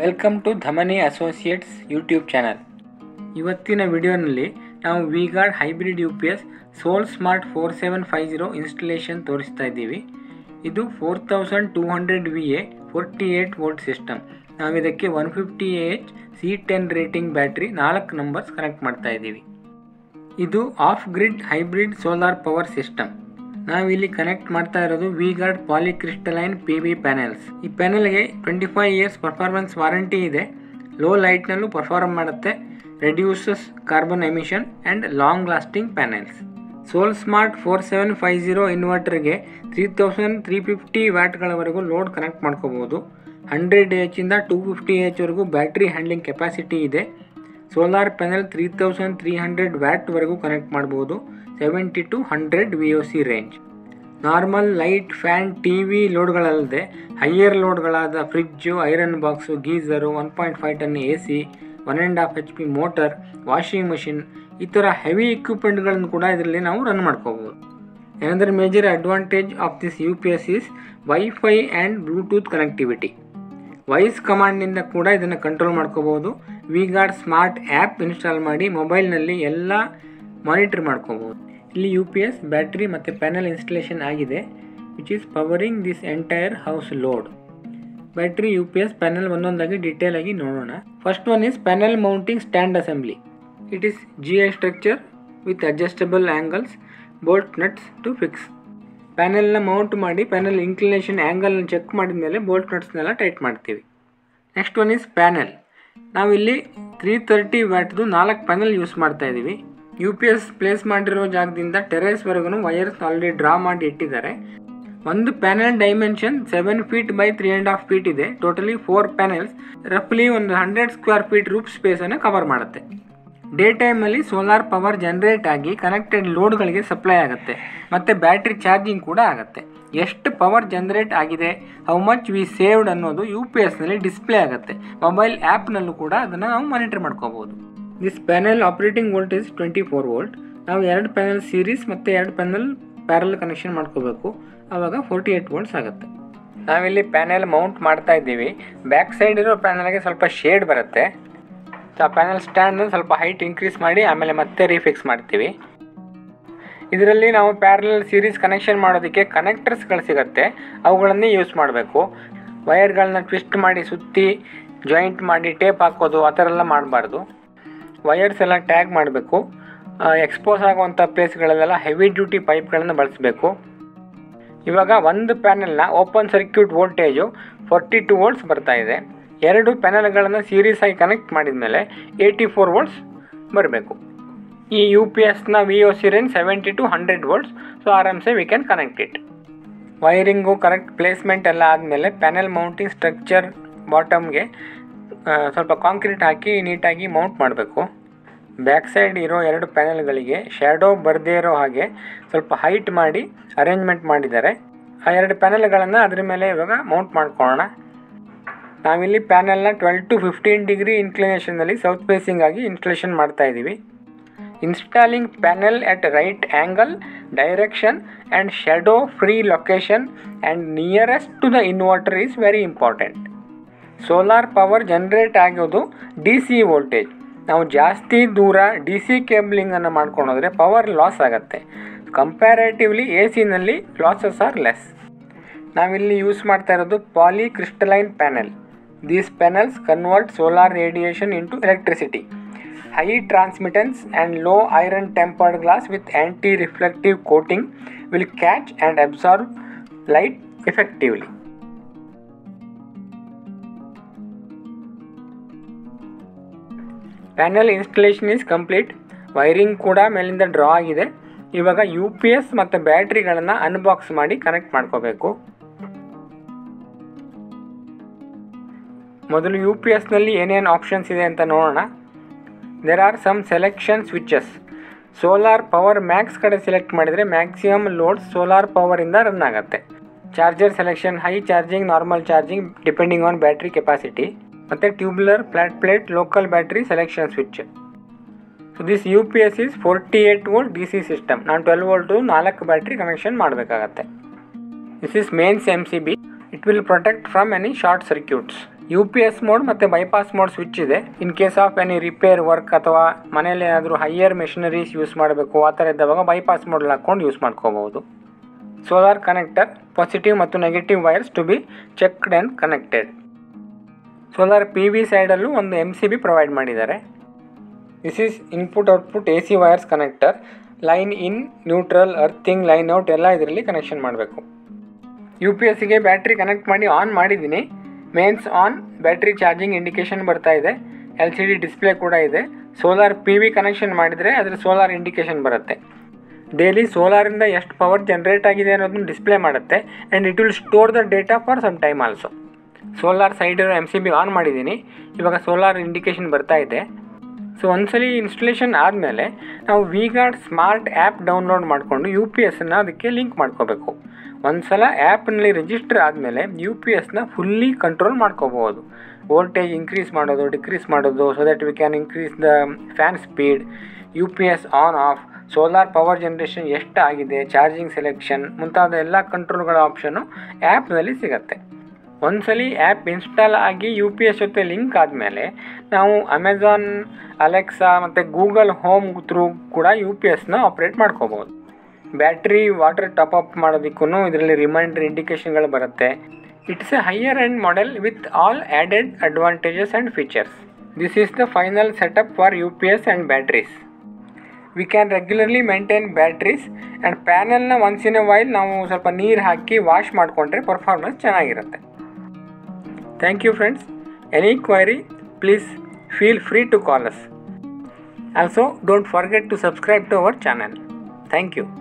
Welcome to Dhamani associates YouTube channel ಇವತ್ತಿನ ವಿಡಿಯೋನಲ್ಲಿ ನಾವು V Guard hybrid U P S sol smart four seven five zero installation ತೋರಿಸ್ತಾ ಇದ್ದೀವಿ. ಇದು four thousand two hundred V A forty eight volt system ನಾವು ಇದಕ್ಕೆ one fifty H C ten rating battery ನಾಲ್ಕು numbers connect ಮಾಡ್ತಾ ಇದ್ದೀವಿ. ಇದು off grid hybrid solar power system ನಾವಿಲ್ಲಿ ಕನೆಕ್ಟ್ ಮಾಡ್ತಾ ಇರೋದು V Guard polycrystalline P V panels ಈ ಪ್ಯಾನೆಲ್ಗೆ twenty five years performance warranty ಇದೆ. ಲೋ ಲೈಟ್ನಲ್ಲೂ ಪರ್ಫಾರ್ಮ್ ಮಾಡುತ್ತೆ. Reduces carbon emission and long lasting panels sol smart four seven five zero ಇನ್ವರ್ಟರ್ಗೆ three thousand three fifty ವ್ಯಾಟ್ಗಳವರೆಗೂ load connect ಮಾಡ್ಕೋಬೋದು. Hundred ಇಂದ two fifty ಎಚ್ವರೆಗೂ battery handling capacity ಇದೆ. Solar panel three thousand three hundred ವ್ಯಾಟ್ವರೆಗೂ connect ಮಾಡ್ಬೋದು. Seventy to hundred V O C range normal light fan T V ಲೋಡ್ಗಳಲ್ಲದೆ higher ಲೋಡ್ಗಳಾದ fridge iron box geyser one point five ton A C one and half H P motor washing machine ಈ ಥರ heavy ಇಕ್ವಿಪ್ಮೆಂಟ್ಗಳನ್ನು ಕೂಡ ಇದರಲ್ಲಿ ನಾವು run ಮಾಡ್ಕೋಬೋದು. ಏನಂದರೆ major advantage of this U P S is wifi and Bluetooth connectivity voice ಕಮಾಂಡ್ನಿಂದ ಕೂಡ ಇದನ್ನು control ಮಾಡ್ಕೋಬೋದು ವಿಗಾರ್ಡ್ ಸ್ಮಾರ್ಟ್ ಆ್ಯಪ್ ಇನ್ಸ್ಟಾಲ್ ಮಾಡಿ ಮೊಬೈಲ್ನಲ್ಲಿ ಎಲ್ಲ ಮಾನಿಟರ್ ಮಾಡ್ಕೋಬೋದು ಇಲ್ಲಿ ಯು ಪಿ ಎಸ್ ಬ್ಯಾಟ್ರಿ ಮತ್ತು ಪ್ಯಾನೆಲ್ ಇನ್ಸ್ಟಾಲೇಷನ್ ಆಗಿದೆ which is powering this entire house load battery U P S panel ಒಂದೊಂದಾಗಿ ಡೀಟೇಲ್ ಆಗಿ ನೋಡೋಣ. First one is panel mounting stand assembly it is G I structure with adjustable angles bolt nuts to fix ಪ್ಯಾನೆಲ್ನ mount ಮಾಡಿ panel inclination ಆ್ಯಂಗಲ್ನ check ಮಾಡಿದ ಮೇಲೆ bolt ನಟ್ಸ್ನೆಲ್ಲ tight ಮಾಡ್ತೀವಿ. Next one is panel ನಾವಿಲ್ಲಿ ತ್ರೀ ತರ್ಟಿ ವ್ಯಾಟ್ದು ನಾಲ್ಕು panel use ಮಾಡ್ತಾ ಇದ್ದೀವಿ ಯು ಪಿ ಎಸ್ ಪ್ಲೇಸ್ ಮಾಡಿರೋ ಜಾಗದಿಂದ ಟೆರೇಸ್ವರೆಗೂ ವೈರ್ಸ್ ಆಲ್ರೆಡಿ ಡ್ರಾ ಮಾಡಿ ಇಟ್ಟಿದ್ದಾರೆ. ಒಂದು panel dimension seven feet by three and half feet ಇದೆ. ಟೋಟಲಿ ಫೋರ್ ಪ್ಯಾನೆಲ್ಸ್ ರಫ್ಲಿ ಒಂದು ಹಂಡ್ರೆಡ್ ಸ್ಕ್ವೇರ್ ಫೀಟ್ ರೂಪ್ ಸ್ಪೇಸನ್ನು ಕವರ್ ಮಾಡುತ್ತೆ. ಡೇ ಟೈಮಲ್ಲಿ ಸೋಲಾರ್ ಪವರ್ ಜನರೇಟ್ ಆಗಿ ಕನೆಕ್ಟೆಡ್ ಲೋಡ್ಗಳಿಗೆ ಸಪ್ಲೈ ಆಗುತ್ತೆ, ಮತ್ತು ಬ್ಯಾಟ್ರಿ ಚಾರ್ಜಿಂಗ್ ಕೂಡ ಆಗುತ್ತೆ. ಎಷ್ಟು ಪವರ್ ಜನ್ರೇಟ್ ಆಗಿದೆ, ಹೌ ಮಚ್ ವಿ ಸೇವ್ಡ್ ಅನ್ನೋದು ಯು ಪಿ ಎಸ್ನಲ್ಲಿ ಡಿಸ್ಪ್ಲೇ ಆಗುತ್ತೆ. ಮೊಬೈಲ್ ಆ್ಯಪ್ನಲ್ಲೂ ಕೂಡ ಅದನ್ನು ನಾವು ಮಾನಿಟರ್ ಮಾಡ್ಕೋಬೋದು. This panel volt voltage twenty four volt ನಾವು ಎರಡು ಪ್ಯಾನೆಲ್ ಸೀರೀಸ್ ಮತ್ತು ಎರಡು ಪ್ಯಾನೆಲ್ ಪ್ಯಾರಲ್ ಕನೆಕ್ಷನ್ ಮಾಡ್ಕೋಬೇಕು. ಆವಾಗ ಫೋರ್ಟಿ ಏಯ್ಟ್ ವೋಲ್ಟ್ಸ್ ಆಗುತ್ತೆ. ನಾವಿಲ್ಲಿ ಪ್ಯಾನೆಲ್ ಮೌಂಟ್ ಮಾಡ್ತಾ ಇದ್ದೀವಿ. ಬ್ಯಾಕ್ ಸೈಡ್ ಇರೋ ಪ್ಯಾನೆಲ್ಗೆ ಸ್ವಲ್ಪ ಶೇಡ್ ಬರುತ್ತೆ. ಸೊ ಆ ಪ್ಯಾನಲ್ ಸ್ಟ್ಯಾಂಡ್ ಸ್ವಲ್ಪ ಹೈಟ್ ಇನ್ಕ್ರೀಸ್ ಮಾಡಿ, ಆಮೇಲೆ ಮತ್ತೆ ರೀಫಿಕ್ಸ್ ಮಾಡ್ತೀವಿ. ಇದರಲ್ಲಿ ನಾವು ಪ್ಯಾರಲಲ್ ಸೀರೀಸ್ ಕನೆಕ್ಷನ್ ಮಾಡೋದಕ್ಕೆ ಕನೆಕ್ಟರ್ಸ್ಗಳು ಸಿಗುತ್ತೆ. ಅವುಗಳನ್ನೇ ಯೂಸ್ ಮಾಡಬೇಕು. ವೈರ್ಗಳನ್ನ ಟ್ವಿಸ್ಟ್ ಮಾಡಿ, ಸುತ್ತಿ ಜಾಯಿಂಟ್ ಮಾಡಿ ಟೇಪ್ ಹಾಕೋದು, ಆ ಥರ ಎಲ್ಲ ಮಾಡಬಾರ್ದು. ವಯರ್ಸ್ ಎಲ್ಲ ಟ್ಯಾಗ್ ಮಾಡಬೇಕು. ಎಕ್ಸ್ಪೋಸ್ ಆಗುವಂಥ ಪ್ಲೇಸ್ಗಳಲ್ಲೆಲ್ಲ ಹೆವಿ ಡ್ಯೂಟಿ ಪೈಪ್ಗಳನ್ನು ಬಳಸಬೇಕು. ಇವಾಗ ಒಂದು ಪ್ಯಾನಲ್ನ open circuit voltage forty two volts ಬರ್ತಾ ಇದೆ. ಎರಡು ಪ್ಯಾನಲ್ಗಳನ್ನು ಸೀರೀಸ್ ಆಗಿ ಕನೆಕ್ಟ್ ಮಾಡಿದ ಮೇಲೆ ಏಯ್ಟಿ ಫೋರ್ ವೋಲ್ಟ್ಸ್ ಬರಬೇಕು. ಈ ಯು ಪಿ ಎಸ್ನ V O C range seventy to hundred volts so ಆರಾಮ್ಸೆ we can connect it wiring correct placement ಎಲ್ಲ ಆದಮೇಲೆ ಪ್ಯಾನೆಲ್ ಮೌಂಟಿಂಗ್ ಸ್ಟ್ರಕ್ಚರ್ ಬಾಟಮ್ಗೆ ಸ್ವಲ್ಪ ಕಾಂಕ್ರೀಟ್ ಹಾಕಿ ನೀಟಾಗಿ ಮೌಂಟ್ ಮಾಡಬೇಕು. ಬ್ಯಾಕ್ ಸೈಡ್ ಇರೋ ಎರಡು ಪ್ಯಾನೆಲ್ಗಳಿಗೆ ಶ್ಯಾಡೋ ಬರದೇ ಇರೋ ಹಾಗೆ ಸ್ವಲ್ಪ ಹೈಟ್ ಮಾಡಿ ಅರೇಂಜ್ಮೆಂಟ್ ಮಾಡಿದ್ದಾರೆ. ಆ ಎರಡು ಪ್ಯಾನೆಲ್ಗಳನ್ನು ಅದ್ರ ಮೇಲೆ ಇವಾಗ ಮೌಂಟ್ ಮಾಡ್ಕೊಳ್ಳೋಣ. ನಾವಿಲ್ಲಿ ಪ್ಯಾನೆಲ್ನ ಟ್ವೆಲ್ ಟು ಫಿಫ್ಟೀನ್ ಡಿಗ್ರಿ ಇನ್ಕ್ಲಿನೇಷನ್ನಲ್ಲಿ ಸೌತ್ ಫೇಸಿಂಗ್ ಆಗಿ ಇನ್ಸ್ಟಾಲೇಷನ್ ಮಾಡ್ತಾ ಇದ್ದೀವಿ. Installing panel at right angle direction and shadow free location and nearest to the inverter is very important. Solar power generate ಆಗೋದು ಡಿ ಸಿ ವೋಲ್ಟೇಜ್. ನಾವು ಜಾಸ್ತಿ ದೂರ D C ಕೇಬ್ಲಿಂಗನ್ನು ಮಾಡ್ಕೊಂಡೋದ್ರೆ ಪವರ್ ಲಾಸ್ ಆಗುತ್ತೆ. ಕಂಪ್ಯಾರೇಟಿವ್ಲಿ ಎ ಸಿನಲ್ಲಿ ಲಾಸಸ್ ಆರ್ ಲೆಸ್. ನಾವಿಲ್ಲಿ use ಮಾಡ್ತಾ ಇರೋದು polycrystalline panel. These panels convert solar radiation into electricity high transmittance and low iron tempered glass with anti reflective coating will catch and absorb light effectively panel installation is complete wiring ಕೂಡ ಮೇಲಿಂದ draw ಆಗಿದೆ. ಇವಾಗ you P S ಮತ್ತು ಬ್ಯಾಟ್ರಿಗಳನ್ನು unbox ಮಾಡಿ connect ಮಾಡ್ಕೋಬೇಕು. ಮೊದಲು U P ಎಸ್ನಲ್ಲಿ ಏನೇನು ಆಪ್ಷನ್ಸ್ ಇದೆ ಅಂತ ನೋಡೋಣ. There are some selection switches solar power max ಕಡೆ ಸೆಲೆಕ್ಟ್ ಮಾಡಿದರೆ ಮ್ಯಾಕ್ಸಿಮಮ್ ಲೋಡ್ ಸೋಲಾರ್ ಪವರಿಂದ ರನ್ ಆಗುತ್ತೆ. Charger selection high charging normal charging depending on battery capacity ಮತ್ತು tubular flat plate local battery selection switch so this U P S is forty eight volt D C system ನಾನು twelve volt ನಾಲ್ಕು battery connection ಮಾಡಬೇಕಾಗತ್ತೆ. This is mains M C B it will protect from any short circuits U P S mode ಮತ್ತು bypass mode switch ಇದೆ. In case of any repair work ಅಥವಾ ಮನೇಲಿ ಏನಾದರೂ higher machineries use ಮಾಡಬೇಕು, ಆ ಥರ ಇದ್ದವಾಗ ಬೈಪಾಸ್ ಮೋಡ್ ಹಾಕ್ಕೊಂಡು ಯೂಸ್ ಮಾಡ್ಕೋಬಹುದು. ಸೋಲಾರ್ ಕನೆಕ್ಟರ್ ಪಾಸಿಟಿವ್ ಮತ್ತು negative wires to be checked and connected solar P V ಸೈಡಲ್ಲೂ ಒಂದು ಎಂ ಸಿ ಬಿ ಪ್ರೊವೈಡ್ ಮಾಡಿದ್ದಾರೆ. This is input output A C wires connector line in neutral earthing line out ಎಲ್ಲ ಇದರಲ್ಲಿ connection ಮಾಡಬೇಕು. U P ಎಸ್ಸಿಗೆ battery connect ಮಾಡಿ on ಮಾಡಿದ್ದೀನಿ. Mains on battery charging indication ಬರ್ತಾ ಇದೆ. ಎಲ್ ಸಿ ಡಿ ಡಿಸ್ಪ್ಲೇ ಕೂಡ ಇದೆ. ಸೋಲಾರ್ ಪಿ ವಿ ಕನೆಕ್ಷನ್ ಮಾಡಿದರೆ ಅದರ ಸೋಲಾರ್ ಇಂಡಿಕೇಶನ್ ಬರುತ್ತೆ. ಡೈಲಿ ಸೋಲಾರಿಂದ ಎಷ್ಟು ಪವರ್ ಜನ್ರೇಟ್ ಆಗಿದೆ ಅನ್ನೋದನ್ನು ಡಿಸ್ಪ್ಲೇ ಮಾಡುತ್ತೆ. And it will store the data for some time also solar side M C B on ಮಾಡಿದ್ದೀನಿ. ಇವಾಗ ಸೋಲಾರ್ ಇಂಡಿಕೇಶನ್ ಬರ್ತಾ ಇದೆ. ಸೊ ಒಂದ್ಸಲಿ ಇನ್ಸ್ಟಾಲೇಷನ್ ಆದಮೇಲೆ ನಾವು V Guard smart app download ಮಾಡಿಕೊಂಡು ಯು ಪಿ ಎಸ್ನ ಅದಕ್ಕೆ ಲಿಂಕ್ ಮಾಡ್ಕೋಬೇಕು. ಒಂದು ಸಲ ಆ್ಯಪ್ನಲ್ಲಿ ರಿಜಿಸ್ಟರ್ ಆದಮೇಲೆ ಯು ಪಿ ಎಸ್ನ ಫುಲ್ಲಿ ಕಂಟ್ರೋಲ್ ಮಾಡ್ಕೋಬೋದು. ವೋಲ್ಟೇಜ್ ಇನ್ಕ್ರೀಸ್ ಮಾಡೋದು ಡಿಕ್ರೀಸ್ ಮಾಡೋದು so that we can increase the fan speed U P S on off solar power generation ಎಷ್ಟಾಗಿದೆ ಚಾರ್ಜಿಂಗ್ ಸೆಲೆಕ್ಷನ್ ಮುಂತಾದ ಎಲ್ಲ ಕಂಟ್ರೋಲ್ಗಳ ಆಪ್ಷನ್ನು ಆ್ಯಪ್ನಲ್ಲಿ ಸಿಗುತ್ತೆ. ಒಂದ್ಸಲಿ ಆ್ಯಪ್ ಇನ್ಸ್ಟಾಲ್ ಆಗಿ ಯು ಪಿ ಎಸ್ ಜೊತೆ ಲಿಂಕ್ ಆದಮೇಲೆ ನಾವು ಅಮೆಝಾನ್ ಅಲೆಕ್ಸಾ ಮತ್ತು ಗೂಗಲ್ ಹೋಮ್ ಥ್ರೂ ಕೂಡ ಯು ಪಿ ಎಸ್ನ ಆಪ್ರೇಟ್ ಮಾಡ್ಕೋಬೋದು. ಬ್ಯಾಟ್ರಿ ವಾಟರ್ ಟಾಪ್ ಅಪ್ ಮಾಡೋದಕ್ಕೂ ಇದರಲ್ಲಿ ರಿಮೈಂಡರ್ ಇಂಡಿಕೇಶನ್ಗಳು ಬರುತ್ತೆ. It's a higher end model with all added advantages and features this is the final setup for U P S and batteries we can regularly maintain batteries and ಪ್ಯಾನಲ್ನ once in a while ನಾವು ಸ್ವಲ್ಪ ನೀರು ಹಾಕಿ wash ಮಾಡಿಕೊಂಡ್ರೆ performance ಚೆನ್ನಾಗಿರುತ್ತೆ. Thank you, friends. Any query, please feel free to call us. Also, don't forget to subscribe to our channel. Thank you.